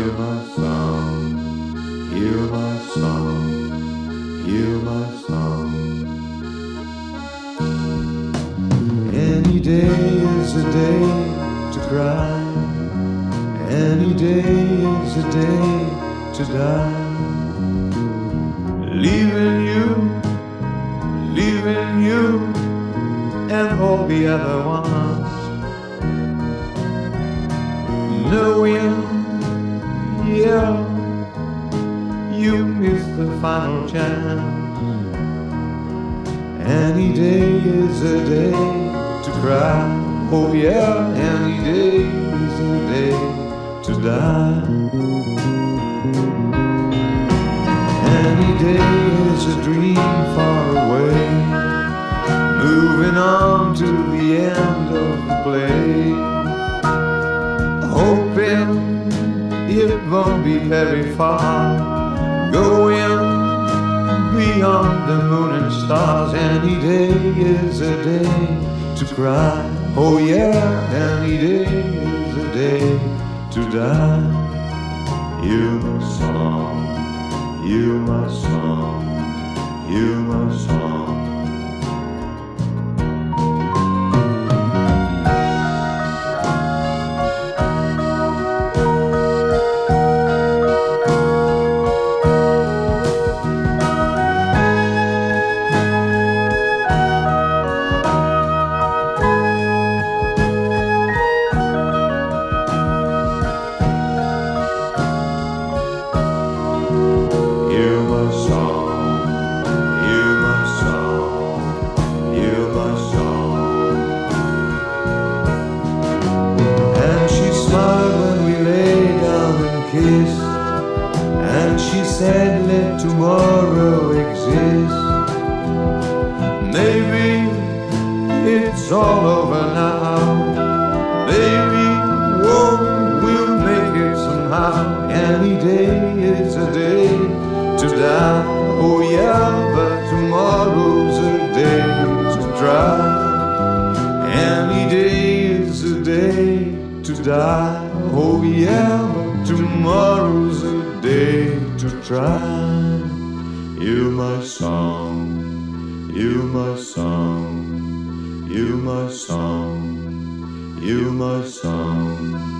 Hear my song, hear my song, hear my song. Any day is a day to cry, any day is a day to die. Leaving you, leaving you, and all the other ones. Knowing, missed the final chance. Any day is a day to cry. Oh yeah, any day is a day to die. Any day is a dream far away, moving on to the end of the play. Hoping it won't be very far, going beyond the moon and stars. Any day is a day to cry. Oh yeah, any day is a day to die. You my song, you my song, you my she said, let tomorrow exist. Maybe it's all over now. Maybe, whoa, we'll make it somehow. Any day is a day to die. Oh yeah, but tomorrow's a day to try. Any day is a day to die. Oh yeah, tomorrow's a day to try. You my song, you my song, you my song, you my song.